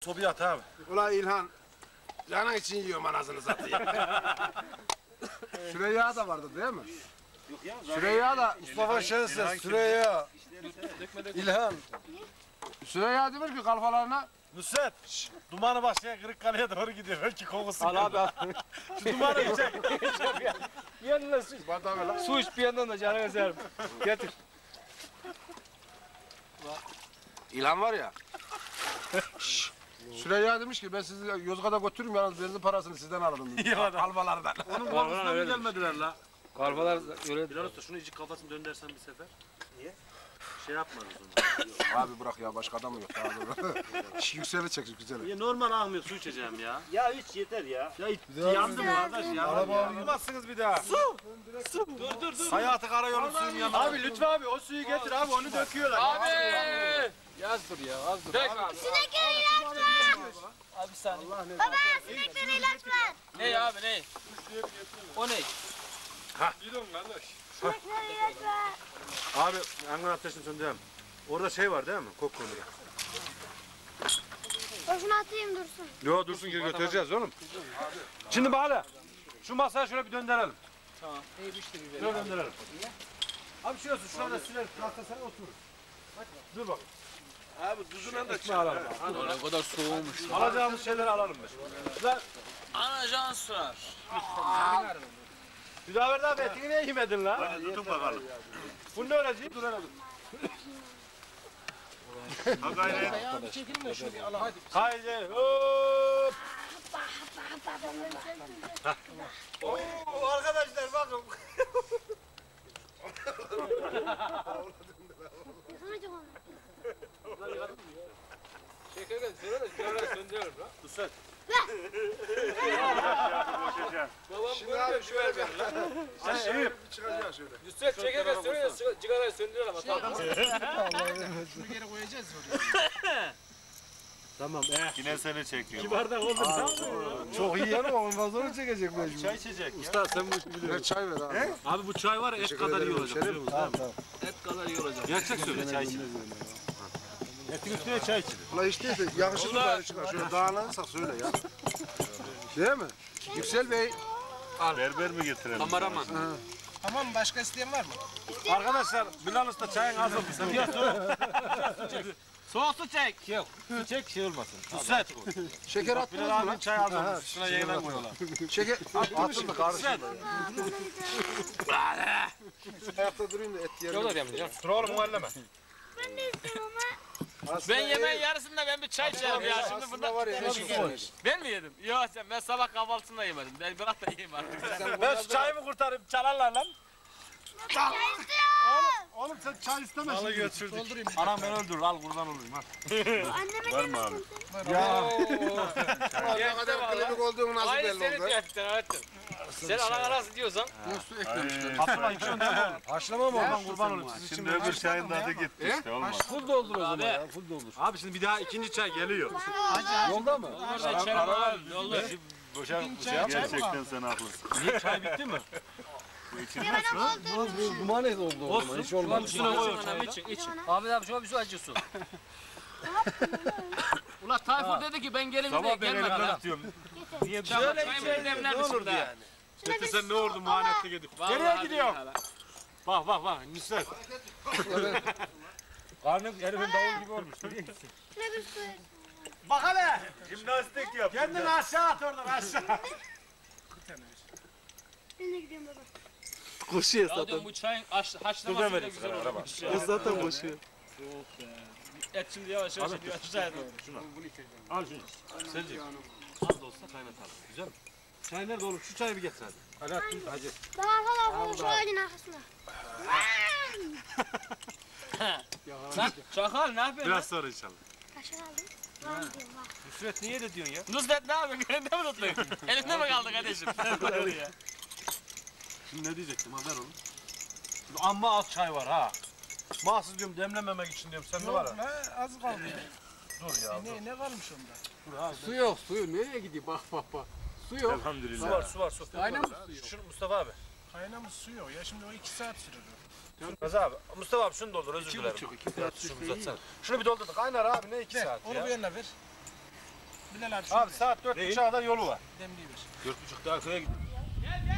Sobi at abi. Ula İlhan. Canın için yiyorum anasını satayım. Süreyya da vardı değil mi? Süreyya da Mustafa Şenses, Süreyya, İlhan. Süreyya demiş ki kalfalarına Nusret, şş, dumanı başlayan Kırıkkale'ye doğru gidiyor. Belki kokusu Al abi al. Şu dumanı bir çek. Yandan su, bardağı ver. su iç bir yandan da canı ezerim. Getir. İlhan var ya. Şşş. Süreyya demiş ki ben sizi Yozgat'a götürürüm yalnız benzin parasını sizden alırım. Kalfalardan. Onun var, mı gelmediler la? Karfalar öyle. Bilal Usta şunu içi kafasını döndersen bir sefer. Niye? Şey yapma o zaman. Abi bırak ya başka adam mı yok daha doğru. Yükseli çek yükseli. Ya normal ahmıyor su içeceğim ya. Ya iç yeter ya. Ya iç. Yandım kardeş ya. Araba almazsınız bir daha. Su. Su. Dur dur dur. Hayatı karayolun suyun yanına. Abi lütfen abi o suyu getir abi onu döküyorlar. Abi! Yaz dur ya az dur. Dök abi. Sineklere ilaç ver. Abi saniye. Baba sineklere ilaç ver. Ne abi ne? O ne? İlaç ver. Abi yangın ateşini söndürelim. Orada şey var değil mi? Kok konuyor. Boşuna atayım dursun. Yo dursun ki götüreceğiz oğlum. Şimdi bak Şu masayı şöyle bir döndürelim. Tamam. İyi bir işte bir Şöyle döndürelim. Abi şurası şurada siler. Tahta sen otur. Dur bak. Abi tuzuna da alalım. Ne kadar soğumuş. Alacağımız şeyleri alalım biz. Lan Anajan sunar. Bir daha ver daha etini niye yemedin lan? Hadi tutun bakalım. Bu ne ölecek? Dur hele dur. Ha gayret. Ayağım çekilme şöyle Allah hadi. Haydi. Hop. Oo, arkadaşlar bakın. Yıkamayacak onu. Şeker gel söyle de söndürüyorum lan. Nusret. Babam Şimdi abi şöyle ver lan. Sen iyi. çıkacaksın şöyle. Nusret şeker gel söyle de siga- sigarayı söndürelim. Tamam. Tamam. Eh. Yine seni çekiyor. Bir bardak oldu. Çok iyi yanım ondan sonra çekecek mecbur. Çay içecek ya. Usta sen bu işi biliyorsun. Çay ver abi. Abi bu çay var ya et kadar iyi olacak. Tamam tamam. Et kadar iyi olacak. Gerçek söyle çay için. Etin üstüne çay içilir. Ula işte yakışıklı da çıkar. Şöyle dağlanırsak söyle ya. Değil mi? Yüksel Bey. Berber mi getirelim? Kameraman. Tamam başka isteyen var mı? Arkadaşlar Bilal Usta çayın hazır. Sen bir Soğuk su çek. Yok. Su çek şey olmasın. Nusret. Şeker attınız Bilal mı abinin lan? çay hazır. Şuna yayından koyuyorlar. Şeker attın mı kardeşim? Ayakta durayım da et Yollar yiyelim. yemeyeceğim. Dur oğlum muhalleme. Ben de istiyorum ama. Ben yemeğin yarısında ben bir çay içerim ya. Şimdi Aslında bunda var ya ben mi yedim? Yok sen ben sabah kahvaltısında yemedim. Ben bırak da yiyeyim artık. Ben şu çayımı kurtarayım. Çalarlar lan. Çay istiyorum. Oğlum sen çay isteme Alı götürdük. Anam ben öldür al kurban olayım ha. Anneme Var mı abi? Ya. Ne kadar klinik olduğum nasıl Aynı belli senin oldu? kıyafetin Alaaddin. Sen anan arası diyorsan. Su eklemişler. Abdullah iki önde mi oğlum? Haşlama mı oğlum kurban olayım. Siz için Şimdi öbür çayın tadı gitti işte olmaz. Full doldur o zaman ya. Full doldur. Abi şimdi bir daha ikinci çay geliyor. Yolda mı? Abi. Ne olur. Boşa Gerçekten sen haklısın. Niye çay bitti mi? bana oldu. Duman et oldu o zaman. Hiç olmadı. Üstüne koy o için için. Ahmet abi şuna bir su acı su. Ulan Tayfur dedi ki ben gelin diye Sabah ben lan. tutuyorum. Niye Şöyle çayı demler misin da? Kötü sen ne oldu muhanette gidip. Nereye gidiyor? Bak bak bak Nusret. Karnım herimin davul gibi olmuş. Şuna bir su. Bak hele. Jimnastik yap. Kendini aşağı at oradan aşağı. Ben de gidiyorum baba. Ya diyorum bu çayın haş, haşlaması bile güzel olmuş ya. Zaten koşuyor. Et şimdi yavaş yavaş gidiyor aşağıya doğru. Al şunu. Selci. Az da olsa kaynatalım. Güzel mi? Çay nerede oğlum? Şu çayı bir getir hadi. Alaaddin hacı. Ben arkadan şu ağacın arkasında. Lan çakal ne yapıyorsun? Biraz sonra inşallah. Kaşık aldım. Nusret niye de diyorsun ya? Nusret ne yapıyorsun? Elinde mi tuttun? Elinde mi kaldı kardeşim? ya. Şimdi ne diyecektim haber. Şimdi amma az çay var ha. Mahsus diyorum demlememek için diyorum. Sen ne var ha? Az kaldı. Dur ya. Ne, ne kalmış onda? Dur ha. Su yok suyu nereye gidiyor bak bak bak. Su yok. Su var Elhamdülillah. su var su. Aynen mı su yok? Şunu Mustafa abi. Kaynamış su yok ya şimdi o iki saat sürer. o. Mustafa abi. Mustafa abi şunu doldur özür dilerim. buçuk, iki Biraz şunu uzatsana. Şunu bir doldur. Kaynar abi ne iki Ver, saat onu ya. bir yerine ver. Bilal abi Abi saat dört buçuğa kadar yolu var. demliği ver. Dört buçuk daha köye git. Gel gel.